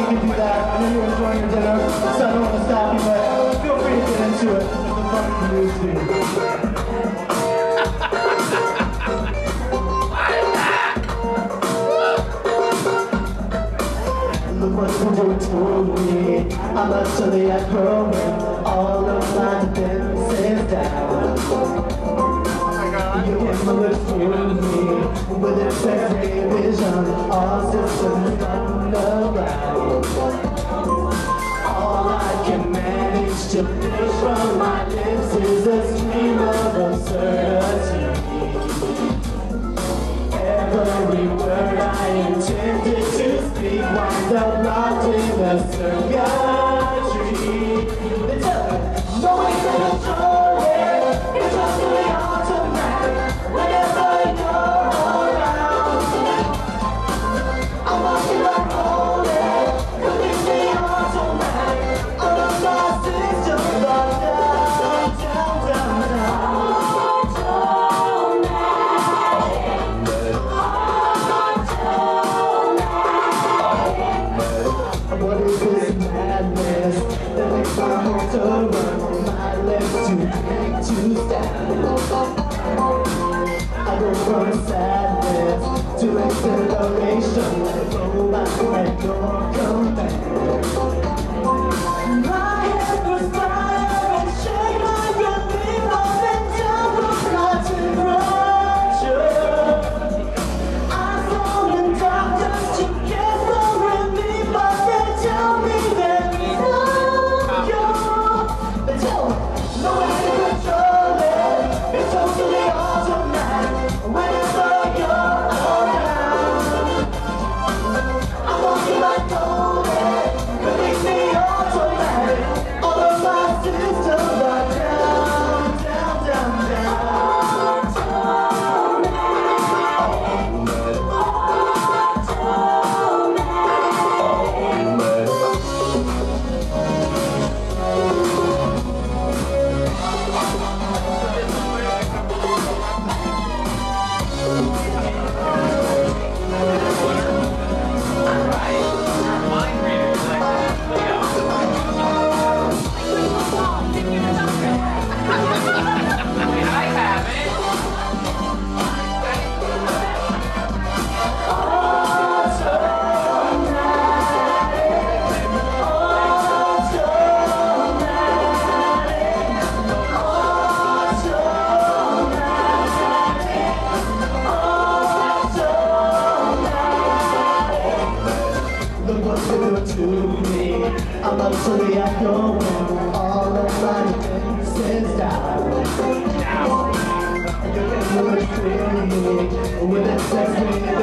you can do that. I know you're enjoying your dinner, so I don't want to stop you, but feel free to get into it. Fun music. Look what you do to me. I'm actually at home. All of my defenses down. You can look through me with a sexy vision. All systems underground. All I can manage to push from my lips heart to run? My legs too big to stand. I go from sadness to exhilaration. Go by at your command. I'm actually at your whim. All of my defenses down. Now, you can look through me with a sexy